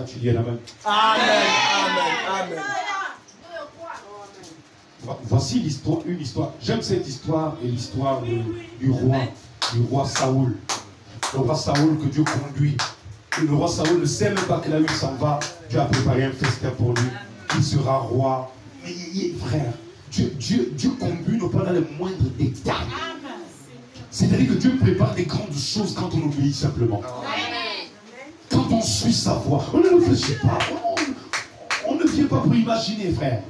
Ça, tu dis Amen. Amen. Amen. Amen. Voici l'histoire, une histoire. J'aime cette histoire et l'histoire du roi, du roi Saoul. Le roi Saoul que Dieu conduit. Et le roi Saoul ne sait même pas que la nuit s'en va. Dieu a préparé un festin pour lui. Il sera roi. Mais frère, Dieu, Dieu, Dieu conduit non pas dans les moindres détails. C'est-à-dire que Dieu prépare des grandes choses quand on obéit simplement. Quand on suit sa voix, on ne réfléchit pas. On, ne vient pas pour imaginer, frère.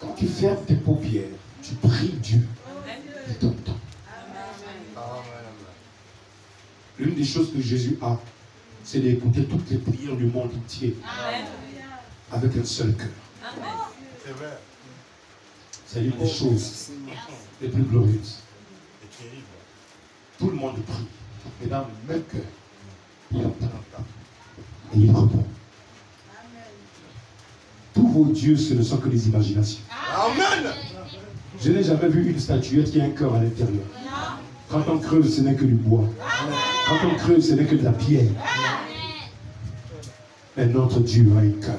Quand tu fermes tes paupières, tu pries Dieu. Il temps. L'une des choses que Jésus a, c'est d'écouter toutes les prières du monde entier. Avec un seul cœur. C'est l'une des choses les plus glorieuses. Tout le monde prie. Le même cœur, Et il répond. Tous vos dieux, ce ne sont que des imaginations. Amen. Je n'ai jamais vu une statuette qui a un cœur à l'intérieur. Quand on creuse, ce n'est que du bois. Quand on creuse, ce n'est que de la pierre. Mais notre Dieu a un cœur.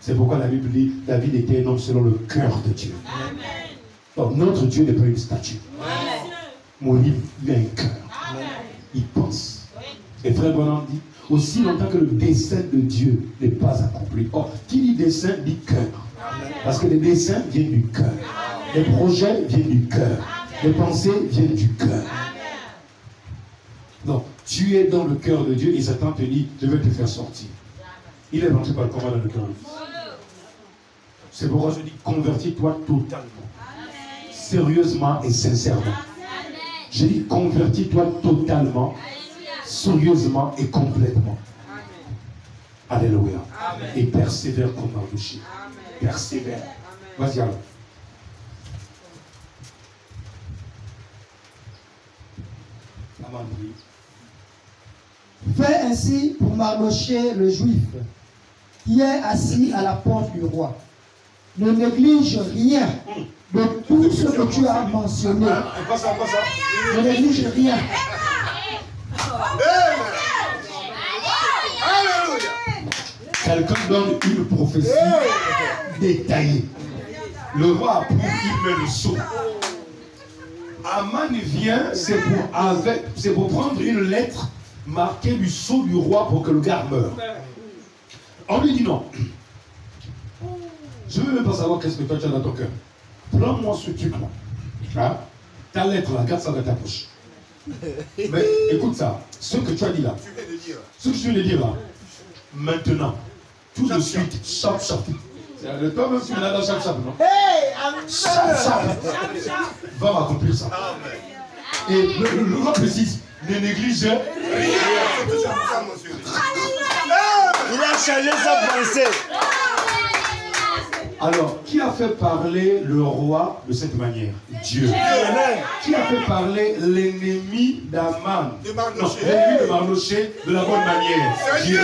C'est pourquoi la Bible dit David était un homme selon le cœur de Dieu. Donc notre Dieu n'est pas une statue. Mon livre, il a un cœur. Il pense. Et Frère Bonham dit aussi longtemps que le dessein de Dieu n'est pas accompli. Or, qui dit dessein dit cœur. Parce que les dessins viennent du cœur. Les projets viennent du cœur. Les pensées viennent du cœur. Donc, tu es dans le cœur de Dieu et Satan te dit, je vais te faire sortir. Il est rentré par le combat dans le cœur. C'est pourquoi je dis, convertis-toi totalement. Sérieusement et sincèrement. Je dis, convertis-toi totalement sérieusement et complètement. Alléluia. Et persévère comme Mardoché. Persévère. Vas-y alors. Fais ainsi pour Mardoché le juif, qui est assis à la porte du roi. Ne néglige rien de tout ce que tu as mentionné. Ne néglige rien. Quelqu'un donne une prophétie détaillée. Le roi approuve, il met le sceau. Aman vient, c'est pour, avec, c'est pour prendre une lettre marquée du sceau du roi pour que le gars meure. On lui dit non. Je ne veux même pas savoir qu'est-ce que toi tu as dans ton cœur. Prends-moi ce truc-là. Hein? Ta lettre là, garde ça dans ta poche. Mais écoute ça, ce que tu as dit là, ce que je viens de dire là, maintenant, tout de suite, chap chap. Toi-même, tu m'as dans chap chap, non? Hey, Chap chap. Va m'accomplir ça. Et le, le, roi précise, ne néglige rien. Il a changé sa pensée. Alors, qui a fait parler le roi de cette manière? Dieu. Qui a fait parler l'ennemi d'Aman? Non, l'ennemi de Marnoché de la bonne manière. Dieu.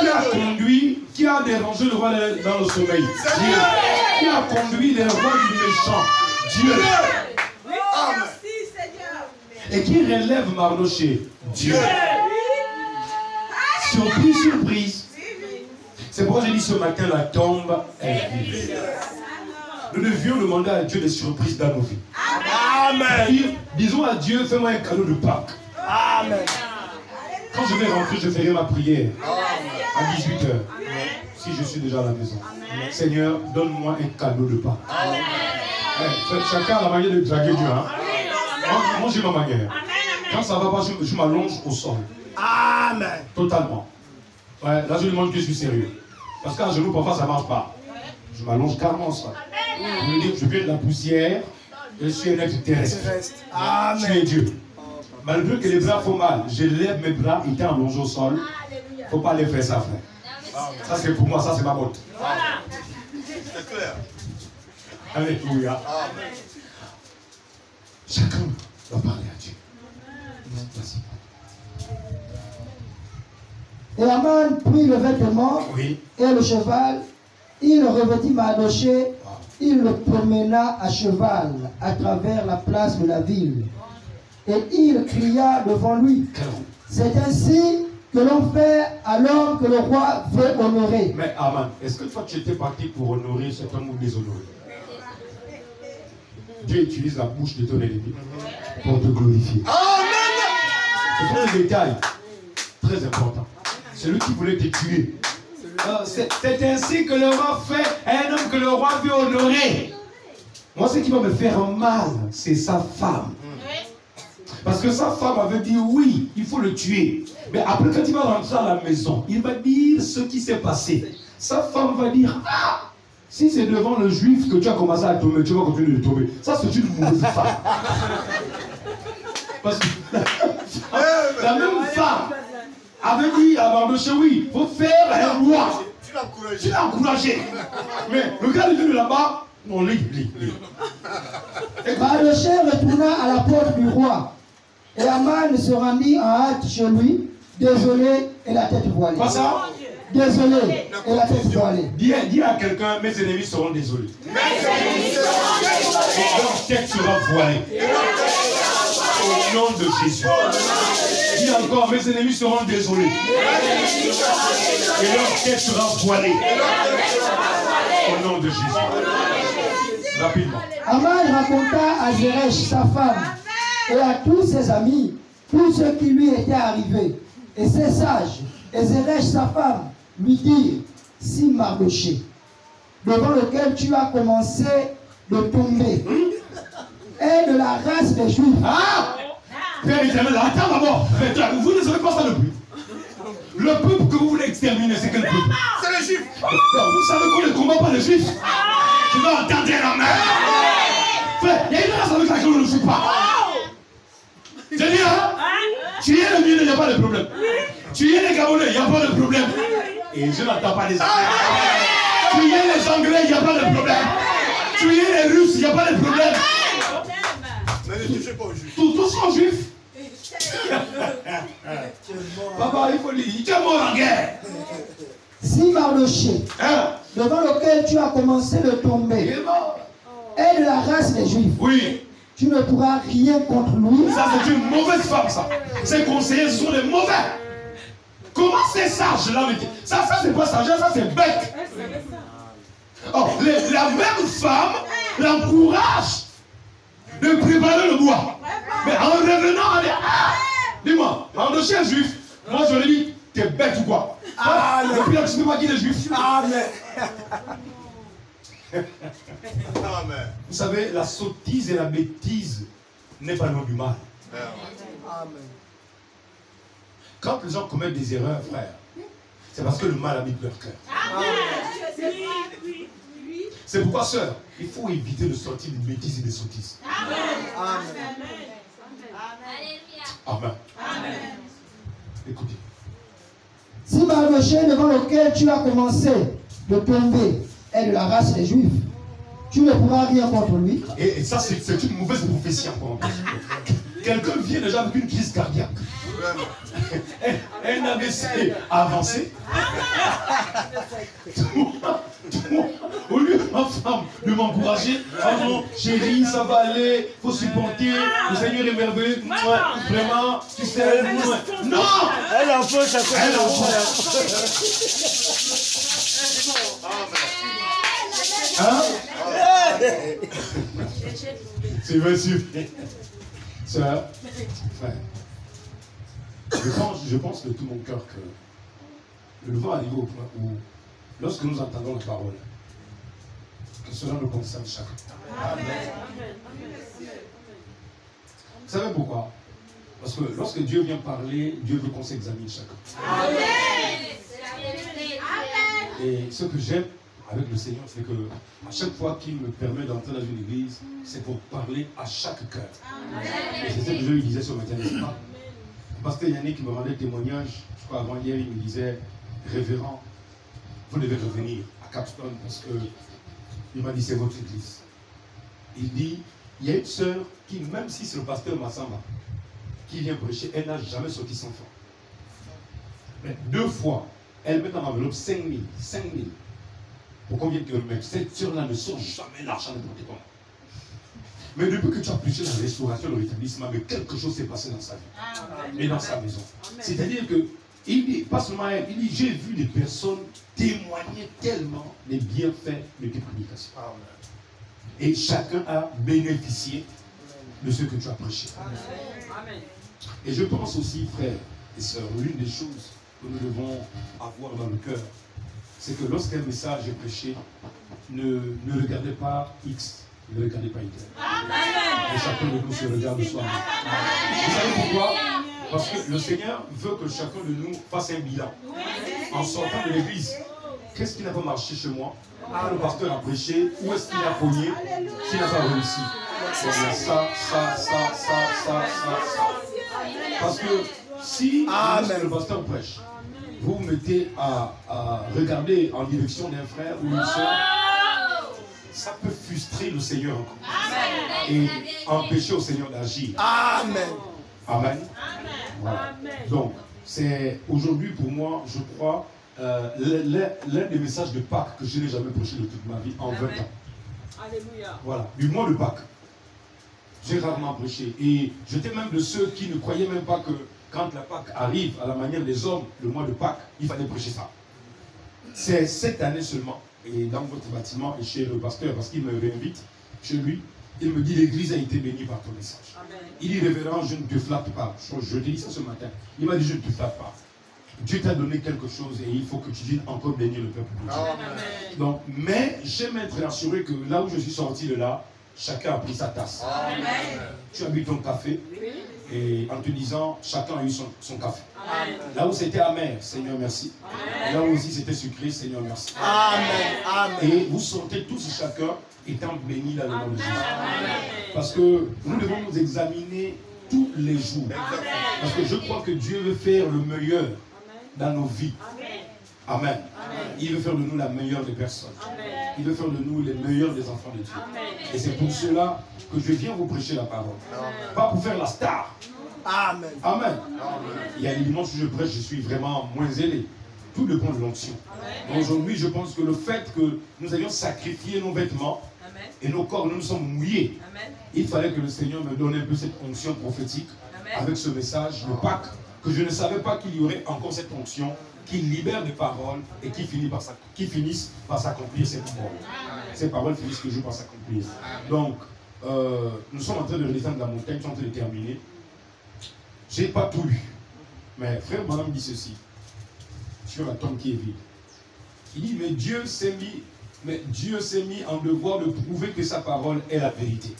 Qui a conduit, qui a dérangé le roi dans le sommeil? Dieu. Qui a conduit les rois du méchant? Dieu. Et qui relève Marnoché Dieu. Surprise, surprise. C'est pourquoi j'ai dit ce matin, la tombe est vide. Nous devions demander à Dieu des surprises dans nos vies. Amen. disons à Dieu, fais-moi un cadeau de Pâques. Amen. Quand je vais rentrer, je ferai ma prière à 18h. Si je suis déjà à la maison. Seigneur, donne-moi un cadeau de Pâques. Amen. chacun a la manière de draguer Dieu. Hein? Moi, j'ai ma manière. Quand ça va pas, je, je m'allonge au sol. Amen. Totalement. Ouais, là, je lui demande que je suis sérieux. Parce qu'un genou, parfois, ça ne marche pas. Je m'allonge carrément ça. Je veux dire, je viens de la poussière, je suis un être terrestre. Amen. Je suis Dieu. Malgré que les bras font mal, je lève mes bras, il était allongé au sol. Il ne faut pas les faire ça, frère. Ça, c'est pour moi, ça, c'est ma botte. C'est clair. Alléluia. Chacun doit parler à Dieu. Merci. Et Aman prit le vêtement et le cheval. Il revêtit Manoché. Il le promena à cheval à travers la place de la ville. Et il cria devant lui. C'est ainsi que l'on fait l'homme que le roi veut honorer. Mais Aman, est-ce que toi tu étais parti pour honorer cet homme ou déshonorer? Dieu utilise la bouche de ton ennemi pour te glorifier. Amen. C'est un détail très important. C'est lui qui voulait te tuer. Euh, C'est c'est ainsi que le roi fait un homme que le roi veut honorer. Moi, ce qui va me faire mal, c'est sa femme. Parce que sa femme avait dit oui, il faut le tuer. Mais après, quand il va rentrer à la maison, il va dire ce qui s'est passé. Sa femme va dire Ah Si c'est devant le juif que tu as commencé à tomber, tu vas continuer de tomber. Ça, c'est une mauvaise femme. Parce que la même femme avait dit à Mardoché oui, il faut faire un roi. Tu l'as encouragé. Tu l'as encouragé. Mais le gars, vient de là-bas. Non, lit, lit, lit. Mardoché retourna à la porte du roi. Et Aman se rendit en hâte chez lui, désolé et la tête voilée. Pas ça Désolé et la tête voilée. Dis, dis à quelqu'un, mes ennemis seront désolés. Et leur tête sera voilée. Au nom de Jésus. Dis encore, mes ennemis seront désolés. Et leur tête sera voilée. Au nom de Jésus. Rapidement. Aman raconta à Zeresh, sa femme, et à tous ses amis, tout ce qui lui était arrivé. Et ses sages, et Zeresh, sa femme, lui dirent, si Mardoché, devant lequel tu as commencé de tomber, est de la race des Juifs, Ah Père éternel, attends d'abord. Mais toi, Vous ne savez pas ça le but. Le peuple que vous voulez exterminer, c'est quel peuple? C'est le juif. Non, Vous savez qu'on ne combat pas les juifs Tu vas entendre la main Frère, il y a une race avec laquelle on ne joue pas. Je dis, hein? Tu es le Guinéen, il n'y a pas de problème. Tu es les Gabonais, il n'y a pas de problème. Et je n'entends pas les Anglais. Tu es les Anglais, il n'y a pas de problème. Tu es les Russes, il n'y a pas de problème. Tous, sont juifs. Papa, il faut dire, tu es mort en guerre. si Mardoché, Hein? devant lequel tu as commencé de tomber, est de la race des Juifs, Oui. tu ne pourras rien contre lui. Ça, c'est une mauvaise femme, ça. Ces conseillers sont des mauvais. Comment c'est sage, là Ça, ça c'est pas sagesse, ça, c'est bête. Oh, les- la même femme l'encourage de préparer le bois. Mais en revenant, elle dit Ah Dis-moi, en dossier juif, moi je lui dis T'es bête ou quoi? Ah, Et puis là, tu ne sais pas qui est juif. Amen. Amen. Vous savez, la sottise et la bêtise n'est pas le nom du mal. Amen. Quand les gens commettent des erreurs, frère, c'est parce que le mal habite leur cœur. C'est pourquoi, sœur, il faut éviter de sortir des bêtises et des sottises. Amen. Écoutez. Si Mardoché, devant lequel tu as commencé de tomber, est de la race des Juifs, tu ne pourras rien contre lui. Et, et ça, c'est une mauvaise prophétie encore. Quelqu'un vient déjà avec une crise cardiaque. Un, AVC avancé. Au lieu ma femme de m'encourager, ah non, chérie, ça va aller, faut supporter, le Seigneur est merveilleux, vraiment, tu sais, moi. non, Elle en peut, ça fait Elle en hein, c'est vrai, sûr. Ça, frère, je pense, je pense de tout mon cœur que nous devons arriver au point où, lorsque nous entendons la parole, que cela nous concerne chacun. Vous savez pourquoi? Parce que lorsque Dieu vient parler, Dieu veut qu'on s'examine chacun. Et ce que j'aime avec le Seigneur, c'est que à chaque fois qu'il me permet d'entrer dans une église, c'est pour parler à chaque cœur. Et c'est ce que je lui disais ce matin, n'est-ce pas? Pasteur Yannick me rendait témoignage, je crois avant hier, il me disait, révérend, vous devez revenir à Capstone parce que il m'a dit c'est votre église. Il dit, il y a une sœur qui, même si c'est le pasteur Massamba, qui vient prêcher, elle n'a jamais sorti son franc. Mais deux fois, elle met dans l'enveloppe 5 000, 5 000. Pour combien de kilomètres Cette sœur-là ne sort jamais l'argent de compte. Mais depuis que tu as prêché la restauration, le rétablissement, mais quelque chose s'est passé dans sa vie. Et dans sa maison. C'est-à-dire que Il dit, pas seulement elle, il dit, j'ai vu des personnes témoigner tellement des bienfaits de tes prédications. Et chacun a bénéficié de ce que tu as prêché. Et je pense aussi, frères et sœurs, l'une des choses que nous devons avoir dans le cœur, c'est que lorsqu'un message est prêché, ne, ne regardez pas X, ne regardez pas Y. Et chacun de nous se regarde soi-même. Vous savez pourquoi? Parce que le Seigneur veut que chacun de nous fasse un bilan. En sortant de l'église, qu'est-ce qui n'a pas marché chez moi? Ah, le pasteur a prêché, où est-ce qu'il a pogné Qui n'a pas réussi ça, ça, ça, ça, ça, ça, ça. Parce que si le pasteur prêche, vous vous mettez à, à regarder en direction d'un frère ou une soeur, ça peut frustrer le Seigneur et empêcher au Seigneur d'agir. Amen. Amen. Voilà. Donc, c'est aujourd'hui pour moi, je crois, euh, l'un des messages de Pâques que je n'ai jamais prêché de toute ma vie en 20 ans. Alléluia. Voilà, du mois de Pâques. J'ai rarement prêché. Et j'étais même de ceux qui ne croyaient même pas que quand la Pâque arrive à la manière des hommes, le mois de Pâques, il fallait prêcher ça. C'est cette année seulement, et dans votre bâtiment et chez le pasteur, parce qu'il me réinvite chez lui, il me dit l'église a été bénie par ton message. Il dit révérend, je ne te flatte pas. Je, je te dis ça ce matin. Il m'a dit je ne te flatte pas. Dieu t'a donné quelque chose et il faut que tu dises encore bénir le peuple de Dieu. Donc, mais j'aime être rassuré que là où je suis sorti de là, chacun a pris sa tasse. Tu as bu ton café et en te disant, chacun a eu son, son café. Là où c'était amer, Seigneur merci. Là où aussi c'était sucré, Seigneur merci. Amen. Et vous sortez tous et chacun étant béni dans le nom de Jésus. Parce que nous devons nous examiner tous les jours. Parce que je crois que Dieu veut faire le meilleur dans nos vies. Amen. Il veut faire de nous la meilleure des personnes. Il veut faire de nous les meilleurs des enfants de Dieu. Et c'est pour cela que je viens vous prêcher la parole. Pas pour faire la star. Amen. Amen. Il y a des dimanches où je prêche, je suis vraiment moins zélé. Tout dépend de l'onction. Aujourd'hui, je pense que le fait que nous avions sacrifié nos vêtements et nos corps, nous nous sommes mouillés, il fallait que le Seigneur me donne un peu cette onction prophétique avec ce message de Pâques, que je ne savais pas qu'il y aurait encore cette onction qui libère des paroles et qui, finit par qui finissent par s'accomplir ces paroles. Ces paroles finissent toujours par s'accomplir. Donc, euh, nous sommes en train de redescendre de la montagne, nous sommes en train de terminer. Je n'ai pas tout lu. Mais frère Madame dit ceci sur la tombe qui est vide. Il dit, mais Dieu s'est mis, mais Dieu s'est mis en devoir de prouver que sa parole est la vérité.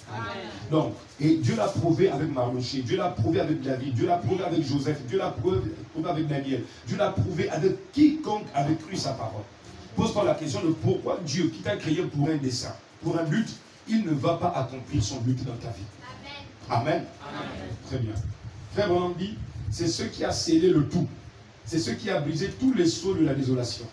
Donc, et Dieu l'a prouvé avec Mardoché, Dieu l'a prouvé avec David, Dieu l'a prouvé avec Joseph, Dieu l'a prouvé, prouvé avec Daniel, Dieu l'a prouvé avec quiconque avait cru sa parole. Pose-toi la question de pourquoi Dieu, qui t'a créé pour un dessein, pour un but, il ne va pas accomplir son but dans ta vie. Amen. Très bien. Frère dit, c'est ce qui a scellé le tout. C'est ce qui a brisé tous les sceaux de la désolation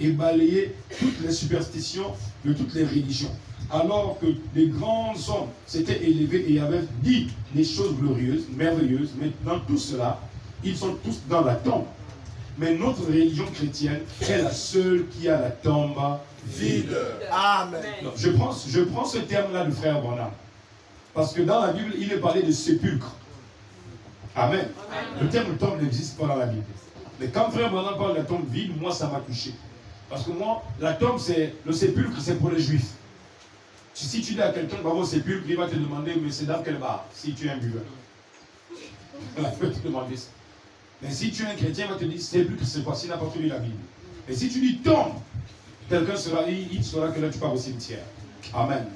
et balayé toutes les superstitions de toutes les religions. Alors que les grands hommes s'étaient élevés et avaient dit des choses glorieuses, merveilleuses, mais dans tout cela, ils sont tous dans la tombe. Mais notre religion chrétienne est la seule qui a la tombe vide. Amen. Non, je, prends, je prends ce terme-là du frère Bonham. Parce que dans la Bible, il est parlé de sépulcre. Amen. Le terme tombe n'existe pas dans la Bible. Mais quand frère Bonham parle de tombe vide, moi, ça m'a touché. Parce que moi, la tombe, c'est le sépulcre, c'est pour les juifs. Si, tu dis à quelqu'un, va au sépulcre, il va te demander, mais c'est dans quel bar, si tu es un buveur. Il va te demander ça. Mais si tu es un chrétien, il va te dire, sépulcre, c'est quoi S'il n'a pas lu la Bible. Et si tu dis tombe, quelqu'un sera, il, il saura que là, tu pars au cimetière. Amen.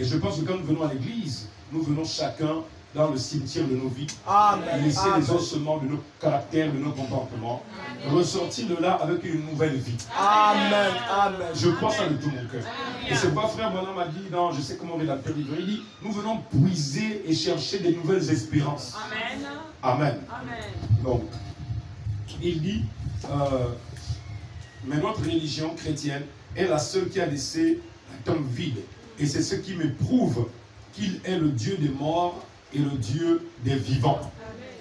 Et je pense que quand nous venons à l'église, nous venons chacun dans le cimetière de nos vies, Amen. laisser les Amen. ossements de nos caractères, de nos comportements, ressortir de là avec une nouvelle vie. Amen. Amen. Je crois ça de tout mon cœur. Et c'est pourquoi frère Bonhomme m'a dit, dans, je sais comment rédacteur livre, il dit, nous venons puiser et chercher des nouvelles espérances. Amen. Amen. Amen. Donc, il dit, euh, mais notre religion chrétienne est la seule qui a laissé la tombe vide. Et c'est ce qui me prouve qu'il est le Dieu des morts et le Dieu des vivants.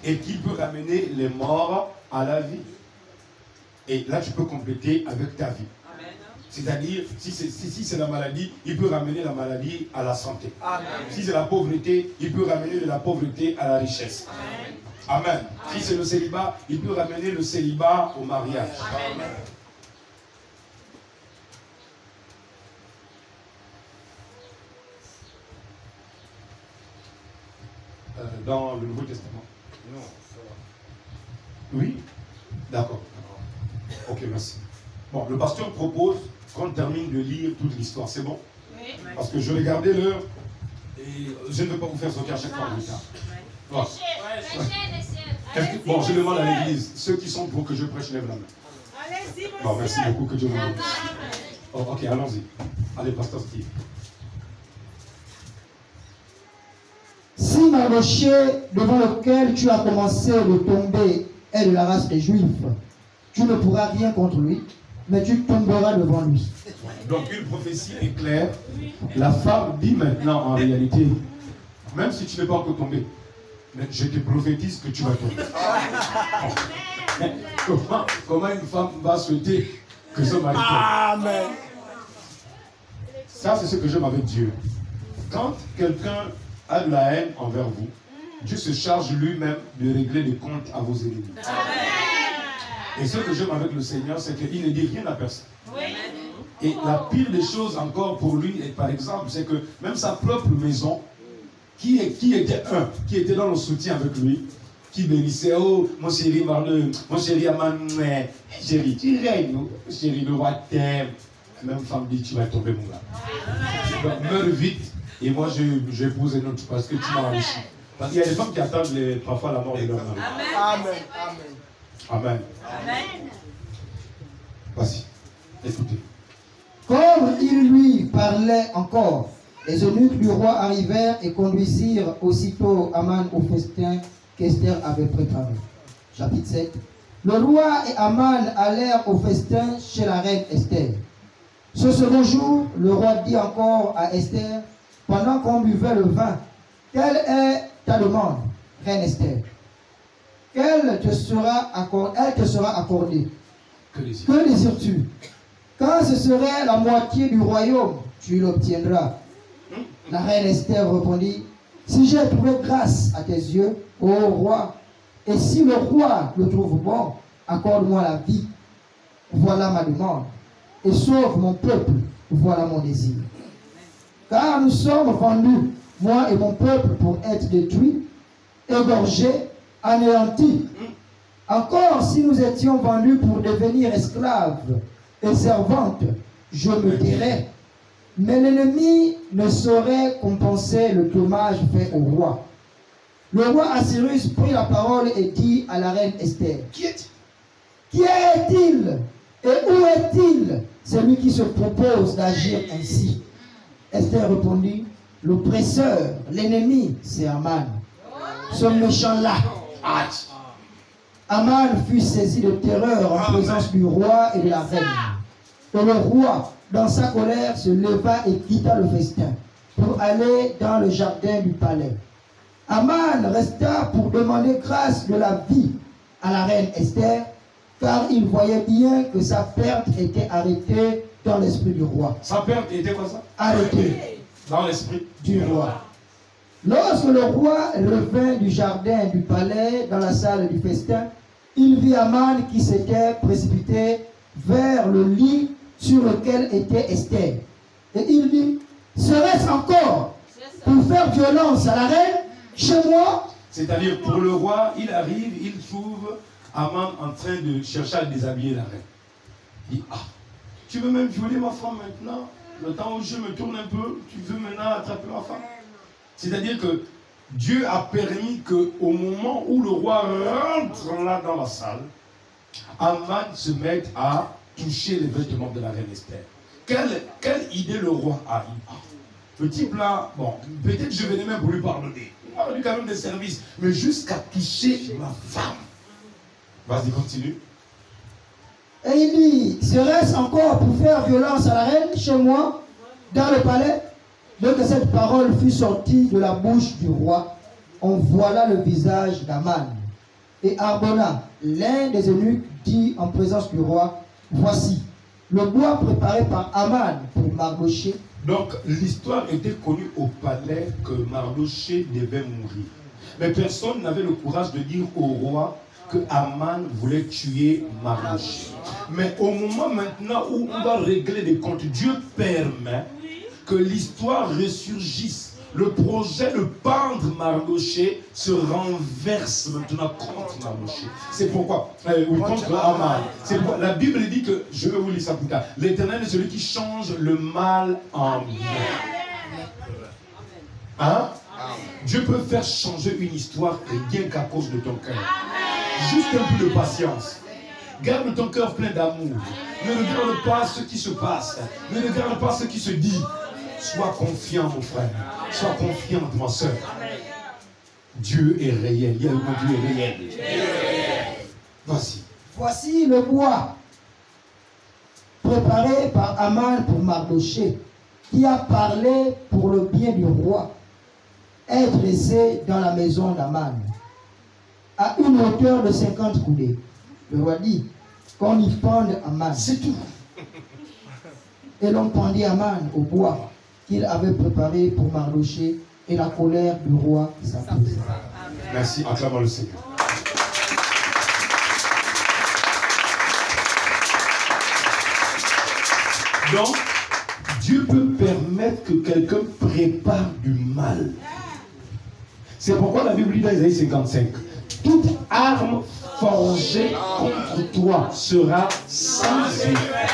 Et qu'il peut ramener les morts à la vie. Et là, tu peux compléter avec ta vie. Amen. C'est-à-dire, si c'est si, si c'est la maladie, il peut ramener la maladie à la santé. Amen. Si c'est la pauvreté, il peut ramener de la pauvreté à la richesse. Amen. Si c'est le célibat, il peut ramener le célibat au mariage. Amen. Euh, dans le Nouveau Testament. Non. Oui? D'accord. Ok, merci. Bon, le pasteur propose qu'on termine de lire toute l'histoire. C'est bon? Oui. Parce que je regardais l'heure et je ne veux pas vous faire sauter à chaque fois en retard. Bon, je demande à l'église, ceux qui sont pour que je prêche, lève la main. Allez-y, Bon, merci beaucoup, que Dieu vous bénisse. Oh, ok, allons-y. Allez, pasteur Steve. Si Mardoché, devant lequel tu as commencé de tomber, est de la race des Juifs, tu ne pourras rien contre lui, mais tu tomberas devant lui. Donc une prophétie est claire. La femme dit maintenant en réalité, même si tu n'es pas encore tombé, mais je te prophétise que tu vas tomber. Comment, comment une femme va souhaiter que son mari tombe? Amen. Ça, c'est ce que j'aime avec Dieu. Quand quelqu'un a de la haine envers vous, Dieu se charge lui-même de régler les comptes à vos ennemis. Et ce que j'aime avec le Seigneur, c'est qu'il ne dit rien à personne. Et la pire des choses encore pour lui, et par exemple, c'est que même sa propre maison, qui, est- qui était un, qui était dans le soutien avec lui, qui bénissait, oh, mon chéri Marleux, mon chéri Aman, chéri, tu règnes, chéri, le roi t'aime. La même femme dit, tu vas tomber, mon gars. Donc, meurs vite, et moi, je, je épouse un autre parce que tu m'as enrichi. Parce qu'il y a des femmes qui attendent les, parfois la mort de leur mari. Amen. Amen. Amen. Vas-y, écoutez. Comme il lui parlait encore, les eunuques du roi arrivèrent et conduisirent aussitôt Aman au festin qu'Esther avait préparé. Chapitre 7. Le roi et Aman allèrent au festin chez la reine Esther. Ce second jour, le roi dit encore à Esther, pendant qu'on buvait le vin, quelle est ta demande, reine Esther? Quelle te sera accordée, Elle te sera accordée? Que désires-tu? Quand ce serait la moitié du royaume, tu l'obtiendras. La reine Esther répondit, si j'ai trouvé grâce à tes yeux, ô roi, et si le roi le trouve bon, accorde-moi la vie. Voilà ma demande. Et sauve mon peuple. Voilà mon désir. Car nous sommes vendus, moi et mon peuple, pour être détruits, égorgés, anéantis. Encore si nous étions vendus pour devenir esclaves et servantes, je me dirais, mais l'ennemi ne saurait compenser le dommage fait au roi. Le roi Assyrus prit la parole et dit à la reine Esther, Qui est Qui est-il? Et où est-il? Celui qui se propose d'agir ainsi Esther répondit, l'oppresseur, l'ennemi, c'est Aman. Ce méchant-là. Aman fut saisi de terreur en présence du roi et de la reine. Et le roi, dans sa colère, se leva et quitta le festin pour aller dans le jardin du palais. Aman resta pour demander grâce de la vie à la reine Esther, car il voyait bien que sa perte était arrêtée dans l'esprit du roi. Sa perte était quoi ça? Arrêtée Dans l'esprit du roi. Lorsque le roi revint du jardin du palais dans la salle du festin, il vit Aman qui s'était précipité vers le lit sur lequel était Esther. Et il dit, serait-ce encore pour faire violence à la reine chez moi? C'est-à-dire, pour le roi, il arrive, il trouve Aman en train de chercher à déshabiller la reine. Il dit, ah, tu veux même violer ma femme maintenant? Le temps où je me tourne un peu, tu veux maintenant attraper ma femme? C'est-à-dire que Dieu a permis que au moment où le roi rentre là dans la salle, Aman se mette à toucher les vêtements de la reine Esther. Quelle, quelle idée le roi a eu Ah, Le type là, bon, peut-être je venais même pour lui pardonner. Il m'a rendu quand même des services. Mais jusqu'à toucher ma femme. Vas-y, continue. Et il dit, serait-ce encore pour faire violence à la reine chez moi, dans le palais? Dès cette parole fut sortie de la bouche du roi, on voilà le visage d'Aman. Et Arbona, l'un des eunuques, dit en présence du roi, voici, le bois préparé par Aman pour Mardoché Donc, l'histoire était connue au palais que Mardoché devait mourir. Mais personne n'avait le courage de dire au roi que Aman voulait tuer Mardoché. Mais au moment maintenant où on doit régler les comptes, Dieu permet que l'histoire ressurgisse. Le projet de pendre Mardoché se renverse maintenant contre Mardoché. C'est pourquoi, euh, oui, contre Aman. C'est pourquoi la Bible dit que, je vais vous lire ça plus tard, l'éternel est celui qui change le mal en bien. Hein? Dieu peut faire changer une histoire rien qu'à cause de ton cœur. Juste un peu de patience. Garde ton cœur plein d'amour. Ne regarde pas ce qui se passe. Ne regarde pas ce qui se dit. Sois confiant, mon frère. Sois confiante, ma soeur. Dieu est réel. Il y a le Dieu est réel. Voici. Voici le bois préparé par Aman pour Mardoché, qui a parlé pour le bien du roi, est dressé dans la maison d'Aman, à une hauteur de 50 coudées. Le roi dit qu'on y pende Aman. C'est tout. Et l'on pendit Aman au bois qu'il avait préparé pour Mardoché, et la colère du roi s'apaisa. Merci. Acclamons le Seigneur. Donc, Dieu peut permettre que quelqu'un prépare du mal. C'est pourquoi la Bible dit dans Isaïe 55, toute arme forgée contre toi sera sans effet.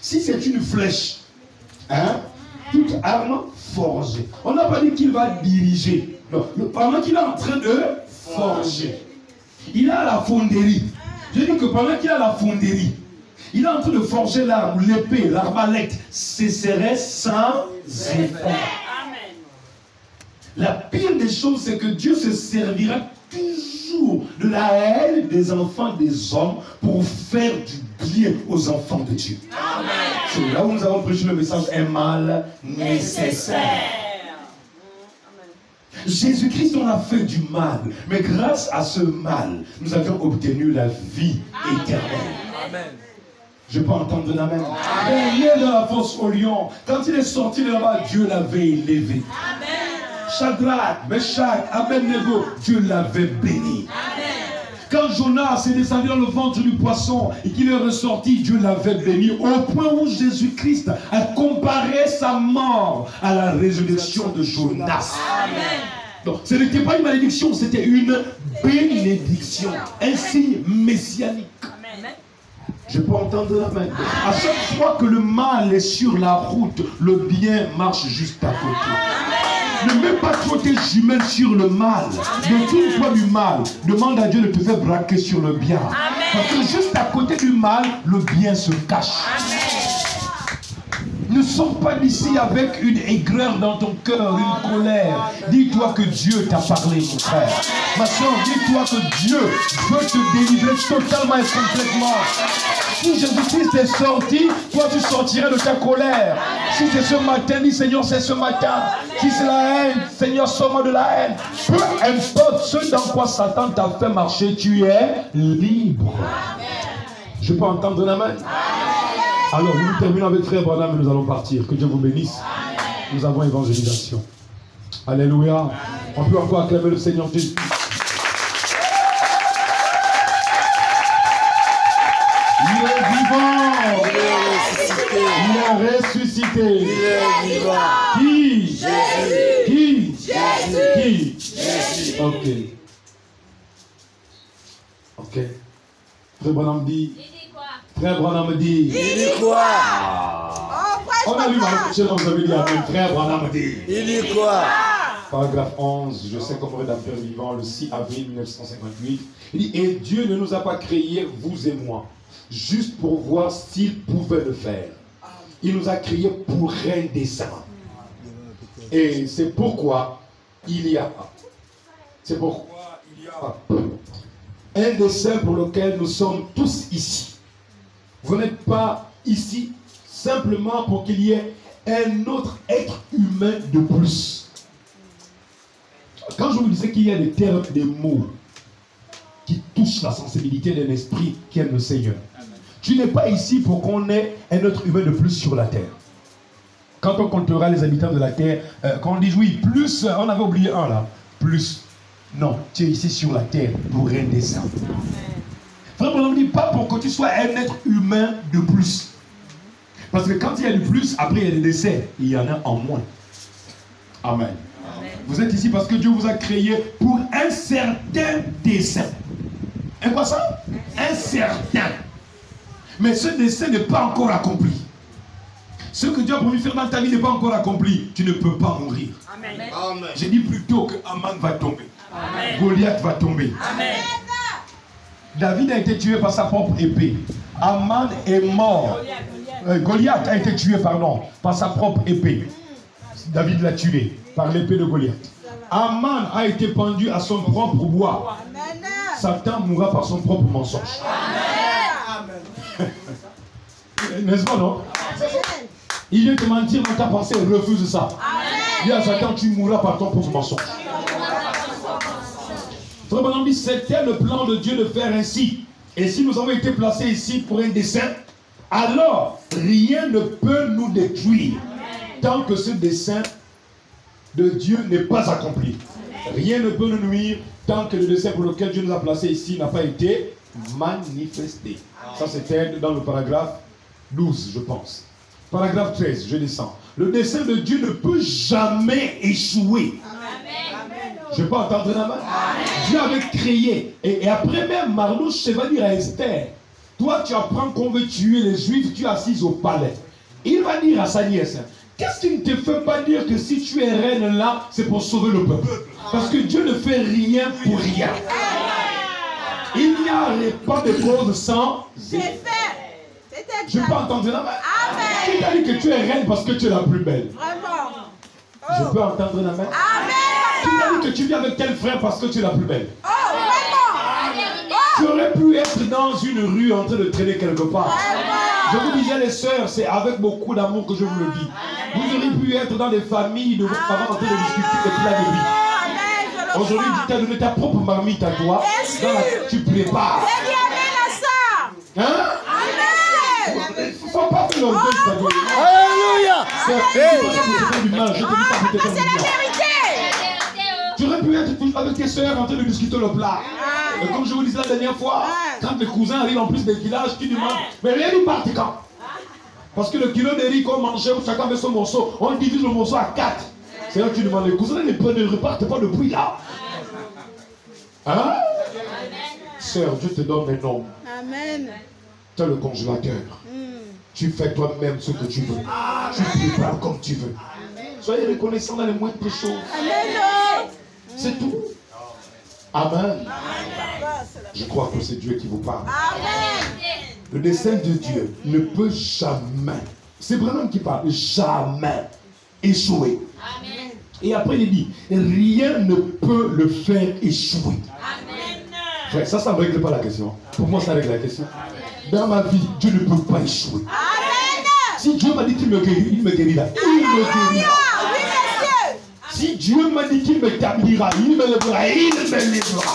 Si c'est une flèche, hein, toute arme forgée. On n'a pas dit qu'il va diriger. Non, pendant qu'il est en train de forger, il a la fonderie. Je dis que pendant qu'il a la fonderie, il est en train de forger l'arme, l'épée, l'arbalète. Ce serait sans effet. Amen. La pire des choses, c'est que Dieu se servira toujours de la haine des enfants des hommes pour faire du bien aux enfants de Dieu. C'est là où nous avons prêché le message un mal nécessaire. Amen. Jésus-Christ en a fait du mal, mais grâce à ce mal, nous avions obtenu la vie éternelle. Je peux entendre un amen? Il est dans la fosse au lion. Quand il est sorti de là-bas, Dieu l'avait élevé. Shadrach, Meshach, Abednego, Dieu l'avait béni. Quand Jonas est descendu dans le ventre du poisson et qu'il est ressorti, Dieu l'avait béni au point où Jésus-Christ a comparé sa mort à la résurrection de Jonas. Donc, ce n'était pas une malédiction, c'était une bénédiction, un signe messianique. Amen. Je peux entendre la main. À chaque fois que le mal est sur la route, le bien marche juste à côté. Ne mets pas trop tes jumelles sur le mal. Détourne-toi du mal. Demande à Dieu de te faire braquer sur le bien. Parce que juste à côté du mal, le bien se cache. Ne sors pas d'ici avec une aigreur dans ton cœur, une colère. Dis-toi que Dieu t'a parlé, mon frère. Ma soeur, dis-toi que Dieu veut te délivrer totalement et complètement. Si Jésus-Christ est sorti, toi tu sortirais de ta colère. Si c'est ce matin, dis Seigneur, c'est ce matin. Si c'est la haine, Seigneur, sors-moi de la haine. Peu importe ce dans quoi Satan t'a fait marcher, tu es libre. Je peux entendre la main alors, nous terminons avec Frère Branham et nous allons partir. Que Dieu vous bénisse. Nous avons évangélisation. Alléluia. On peut encore acclamer le Seigneur Jésus. Il est vivant. Il est ressuscité. Il est vivant. Qui? Qui? Qui? Ok. Ok. Frère Branham dit. Frère Branham dit. Il dit quoi? On a lu ma chez vous avez dit Amen. Frère Branham dit. Il dit quoi? Paragraphe 11, je sais comme rédacteur vivant, le 6 avril 1958. Il dit Et Dieu ne nous a pas créés, vous et moi, juste pour voir s'il pouvait le faire. Il nous a créés pour un dessein. Et c'est pourquoi il y a. C'est pourquoi il y a un dessein pour lequel nous sommes tous ici. Vous n'êtes pas ici simplement pour qu'il y ait un autre être humain de plus. Quand je vous disais qu'il y a des termes, des mots qui touchent la sensibilité d'un esprit qui aime le Seigneur, tu n'es pas ici pour qu'on ait un autre humain de plus sur la terre. Quand on comptera les habitants de la terre, euh, quand on dit oui, plus, euh, on avait oublié un là, plus. Non, tu es ici sur la terre pour redescendre. Frère Branham dit pas pour que tu sois un être humain de plus. Parce que quand il y a du plus, après il y a des décès, il y en a en moins. Amen. Vous êtes ici parce que Dieu vous a créé pour un certain dessein. Et quoi ça? Un certain. Mais ce dessein n'est pas encore accompli. Ce que Dieu a promis faire dans ta vie n'est pas encore accompli. Tu ne peux pas mourir. Amen. J'ai dit plutôt que Aman va tomber. Amen. Goliath va tomber. Amen. David a été tué par sa propre épée. Aman est mort. Euh, Goliath a été tué, pardon, par sa propre épée. David l'a tué par l'épée de Goliath. Aman a été pendu à son propre bois. Satan mourra par son propre mensonge. N'est-ce pas, non? Il vient te mentir dans ta pensée, refuse ça. Dis à Satan, tu mourras par ton propre mensonge. Frère dit, c'était le plan de Dieu de faire ainsi? Et si nous avons été placés ici pour un dessein, alors rien ne peut nous détruire tant que ce dessein de Dieu n'est pas accompli. Rien ne peut nous nuire tant que le dessein pour lequel Dieu nous a placés ici n'a pas été manifesté. Ça, c'était dans le paragraphe 12, je pense. Paragraphe 13, je descends. Le dessein de Dieu ne peut jamais échouer. Je peux entendre la main? Dieu avait créé. Et, et après même, Marlouche va dire à Esther, toi tu apprends qu'on veut tuer les Juifs, tu es assise au palais. Il va dire à sa nièce, qu'est-ce qui ne te fait pas dire que si tu es reine là, c'est pour sauver le peuple? Parce que Dieu ne fait rien pour rien. Il n'y a pas de cause sans... C'était Je peux entendre la main? Qui t'a dit que tu es reine parce que tu es la plus belle? Vraiment. Je peux entendre la main? Amen. Que tu viens avec tel frère parce que tu es la plus belle Oh, vraiment? Tu aurais pu être dans une rue en train de traîner quelque part. Je vous disais, les sœurs, c'est avec beaucoup d'amour que je vous le dis. Vous auriez pu être dans des familles de vos parents en train de discuter des plats de vie. Aujourd'hui, tu t'as donné ta propre marmite à toi. Dans la, tu prépares. Ça. Hein? Amen. Faut pas faire l'orgueil, Alléluia. C'est du la mal. vérité. Tu aurais pu être avec tes sœurs en train de discuter le plat. Et comme je vous disais la dernière fois, quand les cousins arrivent en plus des villages, tu demandes, mais rien ils partent quand? Parce que le kilo de riz qu'on mangeait, où chacun avait son morceau, on divise le morceau à quatre. C'est là que tu demandes, les cousins ne ne repartent pas depuis là. Hein? Sœur, Dieu te donne un nom. Amen. Tu as le congélateur. Hmm. Tu fais toi-même ce que tu veux. Tu prépares comme tu veux. Soyez reconnaissants dans les moindres choses. Amen. C'est tout. Amen. Je crois que c'est Dieu qui vous parle. Amen. Le dessein de Dieu ne peut jamais, c'est vraiment qui parle, jamais échouer. Et après il dit, rien ne peut le faire échouer. Frère, ça, ça ne règle pas la question. Pour moi, ça règle la question. Dans ma vie, Dieu ne peut pas échouer. Amen. Si Dieu m'a dit qu'il me guérit, il me guérira. Il me guérira. Ah. Si Dieu m'a dit qu'il me tablira, il me lèvera, il me lèvera.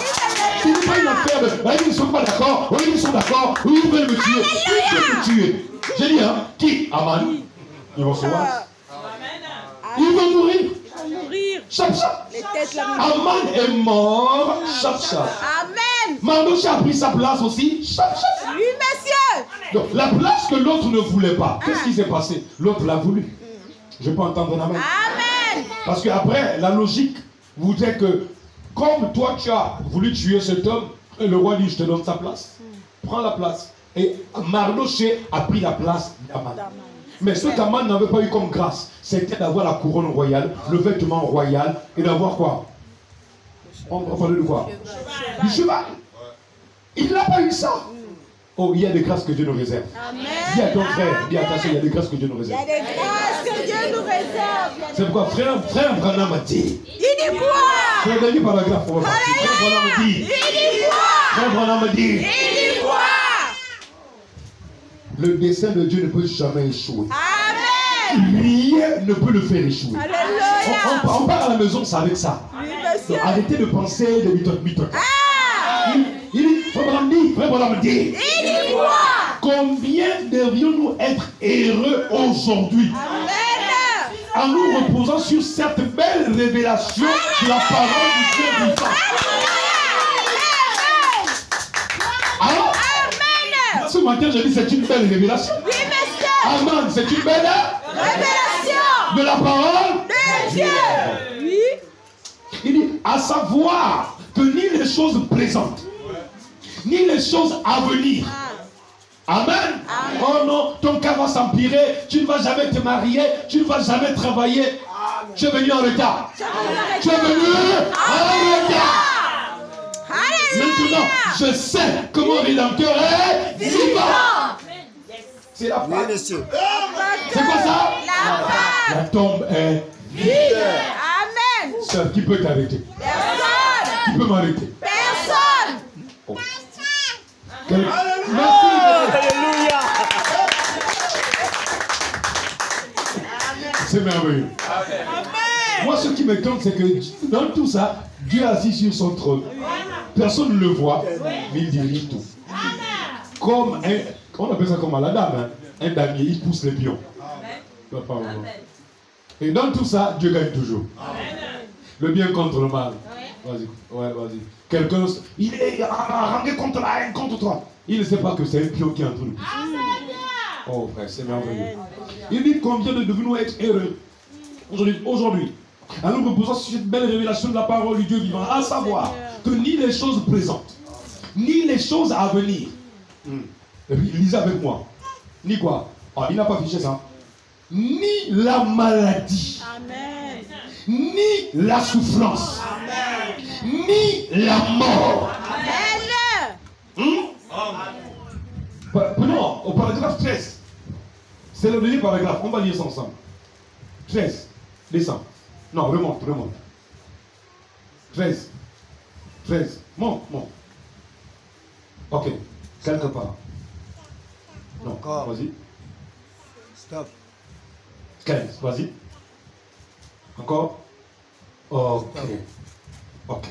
Ce n'est pas une affaire de ah, ils ne sont pas d'accord, oui, ils sont d'accord, oui, ils veulent me tuer, ils veulent me tuer. J'ai dit, hein, qui? Aman Ils vont se voir. Ils vont mourir. Aman est mort. Amen. Mardoché a pris sa place aussi. Chap, chap. Oui, monsieur. Donc, la place que l'autre ne voulait pas, qu'est-ce qui s'est passé? L'autre l'a voulu. Je peux entendre la main. Amen. Parce qu'après, la logique voudrait que, comme toi tu as voulu tuer cet homme, le roi dit Je te donne sa place. Prends la place. Et Mardoché a pris la place d'Aman. Mais ce qu'Aman n'avait pas eu comme grâce, c'était d'avoir la couronne royale, le vêtement royal et d'avoir quoi? On on parlait de quoi? Du cheval. Il n'a pas eu ça. Oh, il y a des grâces que Dieu nous réserve. Dis à ton frère, dis à ta soeur, il y a des grâces que Dieu nous Il y réserve. a des grâces que Dieu nous réserve. C'est pourquoi frère, frère Branham a dit. Il dit quoi? C'est le dernier paragraphe, on va partir. Frère Branham dit. Il dit quoi? Frère Branham dit. Il dit quoi? Le dessein de Dieu ne peut jamais échouer. Amen. Rien ne peut le faire échouer. Alléluia. On, on- on part à la maison, c'est avec ça. Oui, Donc, arrêtez de penser de mythotes, mythotes. Ah Il, il dit, Frère Branham dit, Frère Branham dit, Il combien devrions-nous être heureux aujourd'hui? En nous reposant sur cette belle révélation de la parole du Dieu vivant. Alors, Amen. ce matin, je dis c'est une belle révélation. Oui, monsieur. Amen, c'est une belle Révélation de la parole. de Dieu. Oui. Il dit, à savoir que ni les choses présentes, ni les choses à venir. Amen. Oh non, ton cas va s'empirer, tu ne vas jamais te marier, tu ne vas jamais travailler. Tu es venu en retard. Tu es venu en retard. Maintenant, je sais que mon rédempteur est vivant. C'est la Oui, Pâque. monsieur. C'est quoi ça? La part. La tombe est Amen. Sœur, qui peut t'arrêter? Personne. Qui peut m'arrêter? Personne. Quel- Merci. Alléluia. C'est merveilleux. Moi, ce qui m'étonne, c'est que dans tout ça, Dieu est assis sur son trône. Personne ne le voit, mais il dirige tout. Comme un, on appelle ça comme à la dame, hein. un damier, il pousse les pions. Voir. Et dans tout ça, Dieu gagne toujours. Le bien contre le mal. Vas-y, ouais, vas-y. Quelqu'un, il est rangé contre la haine, contre toi. Il ne sait pas que c'est un pion qui est en train de pousser. Oh frère, c'est merveilleux. Il dit combien de nous être heureux aujourd'hui. Aujourd'hui, en nous reposant sur cette belle révélation de la parole du Dieu vivant, à savoir que ni les choses présentes, ni les choses à venir. Hmm. Et puis, lisez avec moi. Ni quoi? Ah, il n'a pas affiché ça. Ni la maladie, Amen. ni la souffrance, ni la mort. Amen. Pa- Prenons au paragraphe 13. C'est le dernier paragraphe. On va lire ça ensemble. 13. Descends. Non, remonte, remonte. 13. 13. Monte, monte. Ok. Quelque part. Non, Encore. vas-y. Stop. 15, vas-y. Encore Ok. Ok.